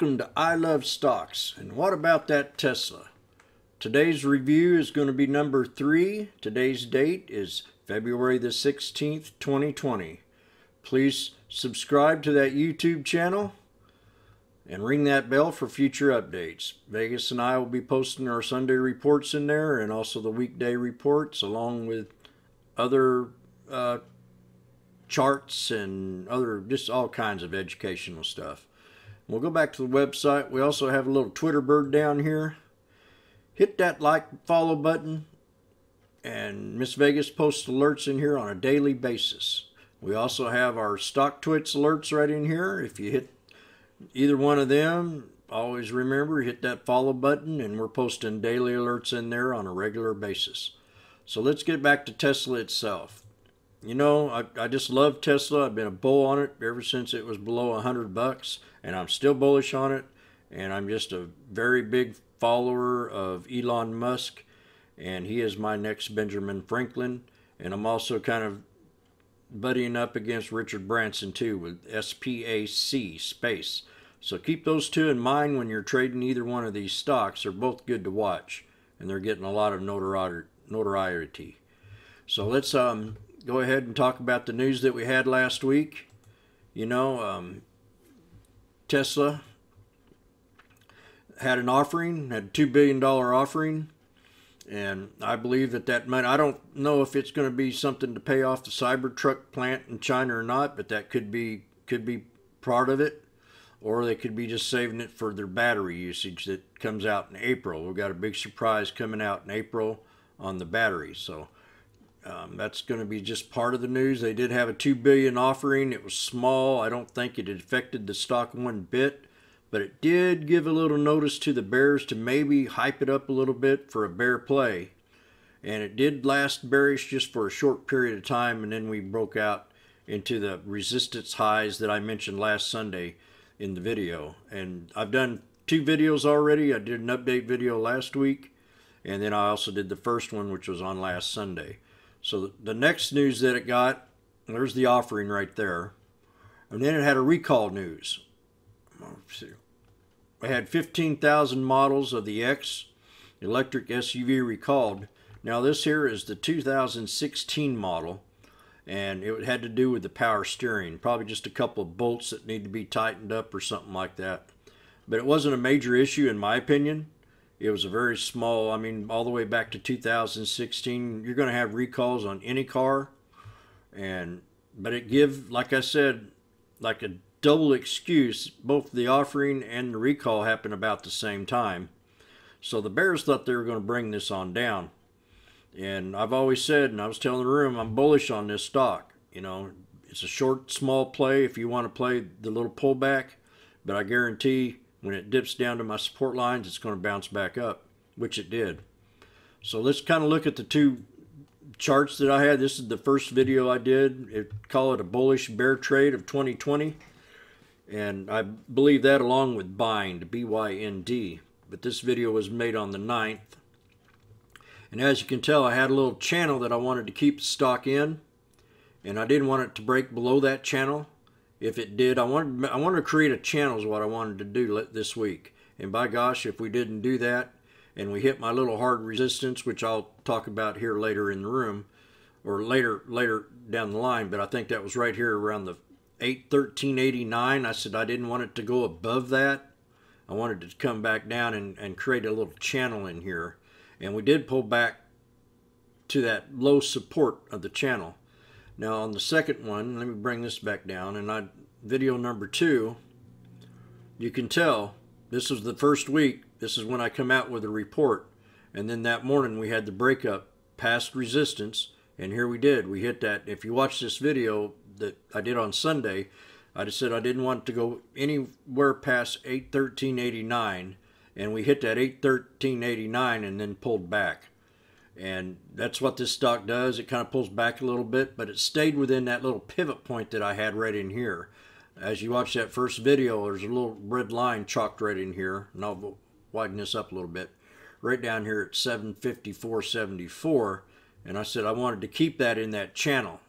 Welcome to I Love Stocks. And what about that Tesla? Today's review is going to be number three. Today's date is February the 16th, 2020. Please subscribe to that YouTube channel and ring that bell for future updates. Vegas and I will be posting our Sunday reports in there and also the weekday reports along with other uh, charts and other just all kinds of educational stuff. We'll go back to the website. We also have a little Twitter bird down here. Hit that like follow button. And Miss Vegas posts alerts in here on a daily basis. We also have our Stocktwits alerts right in here. If you hit either one of them, always remember hit that follow button and we're posting daily alerts in there on a regular basis. So let's get back to Tesla itself. You know, I, I just love Tesla. I've been a bull on it ever since it was below 100 bucks and I'm still bullish on it. And I'm just a very big follower of Elon Musk, and he is my next Benjamin Franklin. And I'm also kind of buddying up against Richard Branson too with SPAC space. So keep those two in mind when you're trading either one of these stocks. They're both good to watch, and they're getting a lot of notoriety. So let's um, go ahead and talk about the news that we had last week. You know, um, Tesla had an offering, had a $2 billion offering. And I believe that that money, I don't know if it's going to be something to pay off the Cybertruck plant in China or not, but that could be, could be part of it. Or they could be just saving it for their battery usage that comes out in April. We've got a big surprise coming out in April on the battery. So um, that's going to be just part of the news. They did have a two billion offering. It was small. I don't think it affected the stock one bit, but it did give a little notice to the bears to maybe hype it up a little bit for a bear play. And it did last bearish just for a short period of time, and then we broke out into the resistance highs that I mentioned last Sunday in the video. And I've done two videos already. I did an update video last week, and then I also did the first one, which was on last Sunday. So the next news that it got, there's the offering right there. And then it had a recall news. We had 15,000 models of the X electric SUV recalled. Now this here is the 2016 model and it had to do with the power steering. Probably just a couple of bolts that need to be tightened up or something like that. But it wasn't a major issue in my opinion. It was a very small, I mean, all the way back to 2016. You're going to have recalls on any car. And, but it give, like I said, like a double excuse. Both the offering and the recall happened about the same time. So the Bears thought they were going to bring this on down. And I've always said, and I was telling the room, I'm bullish on this stock. You know, it's a short, small play if you want to play the little pullback. But I guarantee when it dips down to my support lines, it's going to bounce back up, which it did. So let's kind of look at the two charts that I had. This is the first video I did. It, call it a bullish bear trade of 2020. And I believe that along with bind, B-Y-N-D. But this video was made on the 9th. And as you can tell, I had a little channel that I wanted to keep the stock in. And I didn't want it to break below that channel if it did, I wanted I wanted to create a channel is what I wanted to do this week. And by gosh, if we didn't do that and we hit my little hard resistance, which I'll talk about here later in the room or later later down the line, but I think that was right here around the 81389. I said I didn't want it to go above that. I wanted to come back down and, and create a little channel in here. And we did pull back to that low support of the channel. Now on the second one, let me bring this back down, and I video number two, you can tell this was the first week. This is when I come out with a report. And then that morning we had the breakup past resistance. And here we did. We hit that. If you watch this video that I did on Sunday, I just said I didn't want to go anywhere past 813.89. And we hit that 813.89 and then pulled back. And that's what this stock does. It kind of pulls back a little bit, but it stayed within that little pivot point that I had right in here. As you watch that first video, there's a little red line chalked right in here. And I'll widen this up a little bit. Right down here at 754.74. And I said I wanted to keep that in that channel.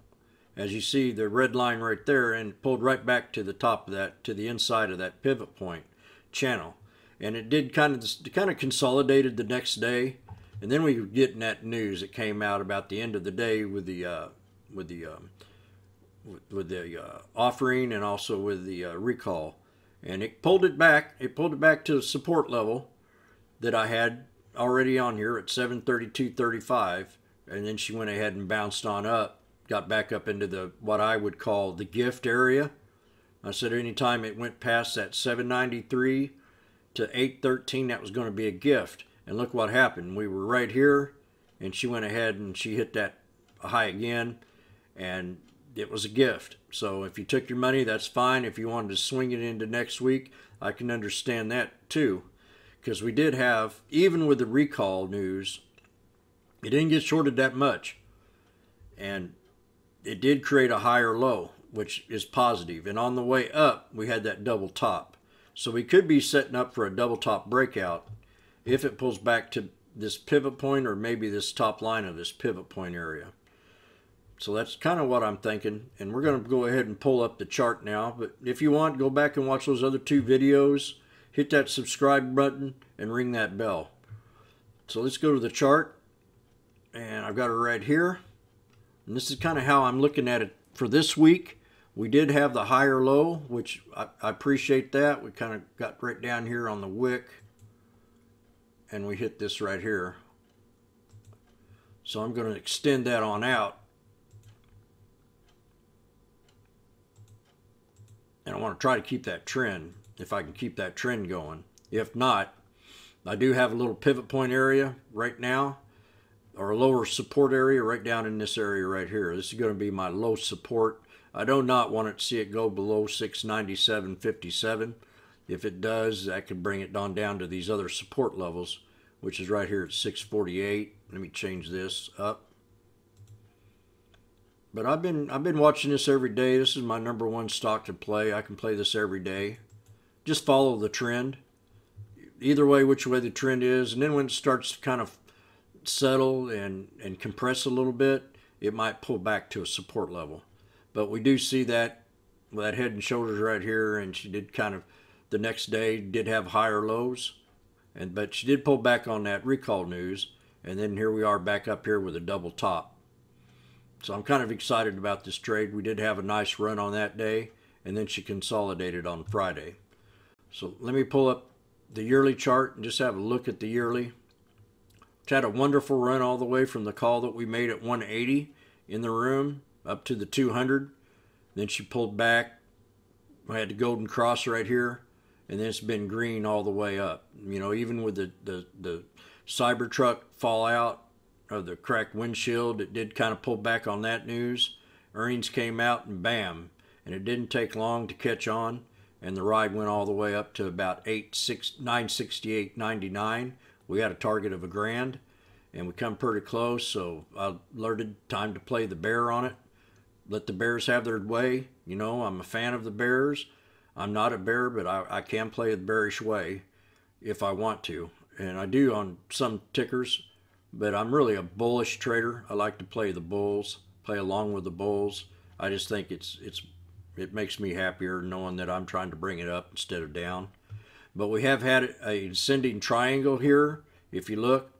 As you see, the red line right there, and pulled right back to the top of that, to the inside of that pivot point channel, and it did kind of kind of consolidated the next day, and then we were getting that news that came out about the end of the day with the uh, with the um, with, the uh, offering and also with the uh, recall, and it pulled it back. It pulled it back to the support level that I had already on here at 732.35, and then she went ahead and bounced on up, got back up into the what I would call the gift area. I said anytime it went past that 793 to 813, that was going to be a gift. And look what happened. We were right here, and she went ahead and she hit that high again, and it was a gift. So if you took your money, that's fine. If you wanted to swing it into next week, I can understand that too. Because we did have, even with the recall news, it didn't get shorted that much. And it did create a higher low, which is positive. And on the way up, we had that double top. So we could be setting up for a double top breakout if it pulls back to this pivot point or maybe this top line of this pivot point area. So that's kind of what I'm thinking. And we're going to go ahead and pull up the chart now. But if you want, go back and watch those other two videos. Hit that subscribe button and ring that bell. So let's go to the chart. And I've got it right here. And this is kind of how I'm looking at it for this week. We did have the higher low, which I, I appreciate that. We kind of got right down here on the wick. And we hit this right here. So I'm going to extend that on out. And I want to try to keep that trend, if I can keep that trend going. If not, I do have a little pivot point area right now, or a lower support area right down in this area right here. This is going to be my low support. I do not want to see it go below 697.57. If it does, that could bring it on down to these other support levels, which is right here at 648. Let me change this up. But I've been I've been watching this every day. This is my number one stock to play. I can play this every day. Just follow the trend. Either way, which way the trend is, and then when it starts to kind of settle and and compress a little bit, it might pull back to a support level. But we do see that that head and shoulders right here, and she did kind of the next day did have higher lows, and but she did pull back on that recall news, and then here we are back up here with a double top. So I'm kind of excited about this trade. We did have a nice run on that day, and then she consolidated on Friday. So let me pull up the yearly chart and just have a look at the yearly. It's had a wonderful run all the way from the call that we made at 180 in the room up to the 200. Then she pulled back. I had the golden cross right here, and then it's been green all the way up. You know, even with the, the, the Cybertruck fallout, of the cracked windshield. It did kind of pull back on that news. Earnings came out and bam, and it didn't take long to catch on. And the ride went all the way up to about eight six nine sixty eight ninety nine. We had a target of a grand, and we come pretty close. So I alerted time to play the bear on it. Let the Bears have their way. You know, I'm a fan of the Bears. I'm not a bear, but I, I can play the bearish way if I want to. And I do on some tickers but I'm really a bullish trader. I like to play the bulls, play along with the bulls. I just think it's it's it makes me happier knowing that I'm trying to bring it up instead of down. But we have had a ascending triangle here. If you look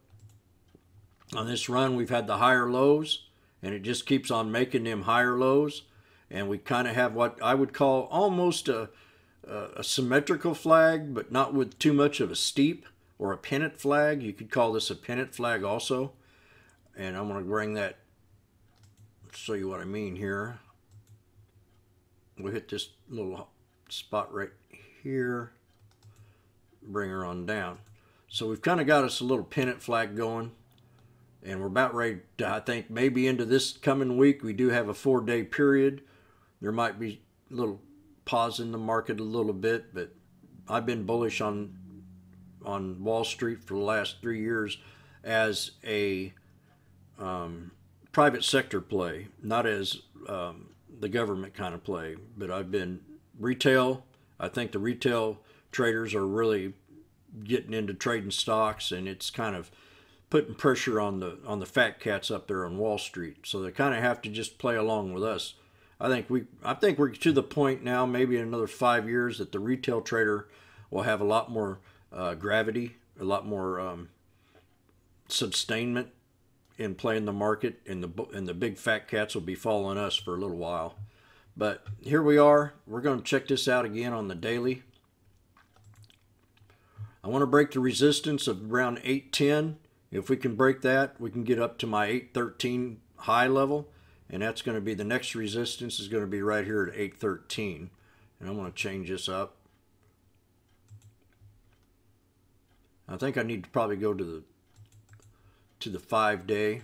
on this run, we've had the higher lows, and it just keeps on making them higher lows. And we kind of have what I would call almost a, a symmetrical flag, but not with too much of a steep or a pennant flag. You could call this a pennant flag also. And I'm going to bring that, show you what I mean here. We'll hit this little spot right here, bring her on down. So we've kind of got us a little pennant flag going. And we're about ready to, I think, maybe into this coming week. We do have a four-day period. There might be a little pause in the market a little bit, but I've been bullish on on Wall Street for the last three years as a um, private sector play, not as um, the government kind of play. But I've been retail. I think the retail traders are really getting into trading stocks, and it's kind of putting pressure on the on the fat cats up there on Wall Street. So they kind of have to just play along with us. I think we I think we're to the point now, maybe in another five years, that the retail trader will have a lot more uh, gravity, a lot more um, sustainment in playing the market, and the and the big fat cats will be following us for a little while. But here we are. We're going to check this out again on the daily. I want to break the resistance of around 810. If we can break that, we can get up to my 813 high level. And that's going to be the next resistance is going to be right here at 813. And I'm going to change this up. I think I need to probably go to the to the five day.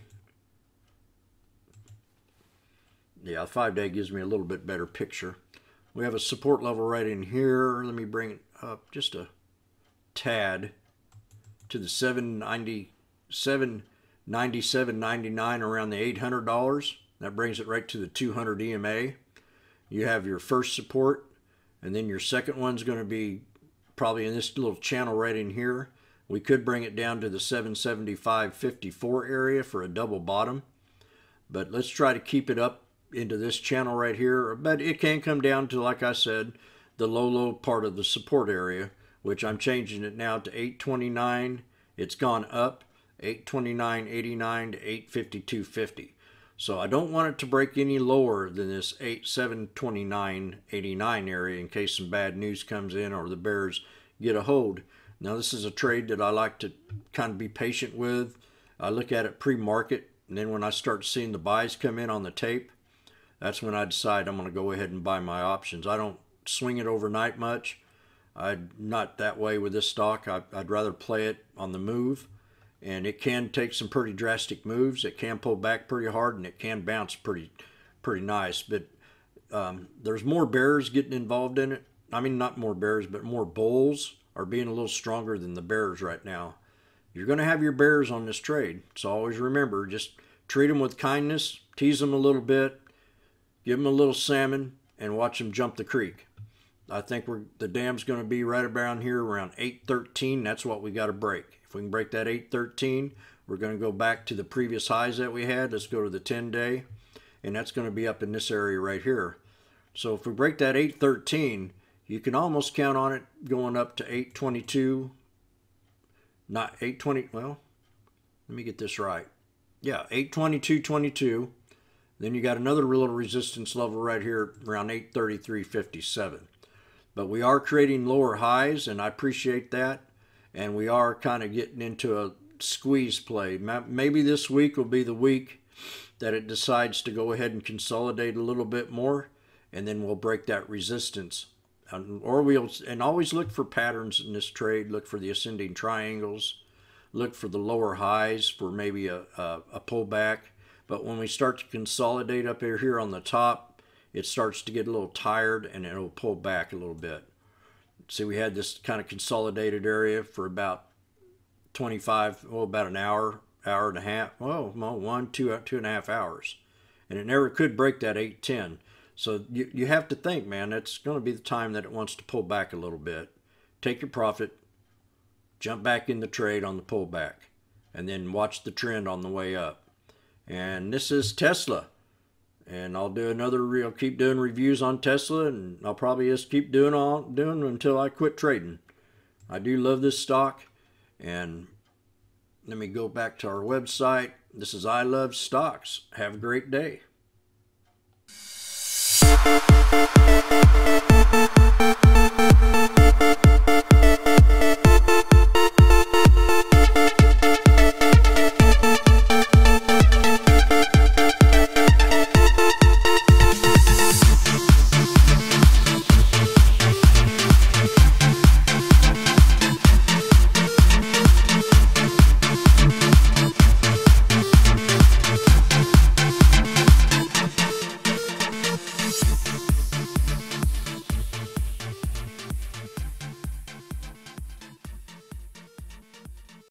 Yeah, five day gives me a little bit better picture. We have a support level right in here. Let me bring it up just a tad to the 790 797.99 around the $800. That brings it right to the 200 EMA. You have your first support, and then your second one's going to be probably in this little channel right in here. We could bring it down to the 775.54 area for a double bottom, but let's try to keep it up into this channel right here. But it can come down to, like I said, the low, low part of the support area, which I'm changing it now to 829. It's gone up 829.89 to 852.50. So I don't want it to break any lower than this 8729.89 area in case some bad news comes in or the bears get a hold. Now this is a trade that I like to kind of be patient with. I look at it pre-market and then when I start seeing the buys come in on the tape, that's when I decide I'm going to go ahead and buy my options. I don't swing it overnight much. I'm not that way with this stock. I, would rather play it on the move and it can take some pretty drastic moves. It can pull back pretty hard, and it can bounce pretty, pretty nice. But um, there's more bears getting involved in it. I mean, not more bears, but more bulls are being a little stronger than the bears right now. You're going to have your bears on this trade, so always remember, just treat them with kindness, tease them a little bit, give them a little salmon, and watch them jump the creek. I think we're the dam's going to be right around here around 813. That's what we got to break. We can break that 813, we're going to go back to the previous highs that we had. Let's go to the 10 day, and that's going to be up in this area right here. So if we break that 813, you can almost count on it going up to 822, not 820, well, let me get this right. Yeah, 822.22. Then you got another little resistance level right here around 833.57. But we are creating lower highs, and I appreciate that and we are kind of getting into a squeeze play. Maybe this week will be the week that it decides to go ahead and consolidate a little bit more, and then we'll break that resistance. or we'll and always look for patterns in this trade. Look for the ascending triangles. Look for the lower highs for maybe a, a, a pullback. But when we start to consolidate up here, here on the top, it starts to get a little tired and it'll pull back a little bit see, we had this kind of consolidated area for about 25, well, about an hour, hour and a half, oh, well, one, two, uh, two and a half hours. And it never could break that 810. So you, you have to think, man, that's going to be the time that it wants to pull back a little bit. Take your profit, jump back in the trade on the pullback, and then watch the trend on the way up. And this is Tesla and I'll do another. I'll keep doing reviews on Tesla, and I'll probably just keep doing all doing until I quit trading. I do love this stock, and let me go back to our website. This is I Love Stocks. Have a great day.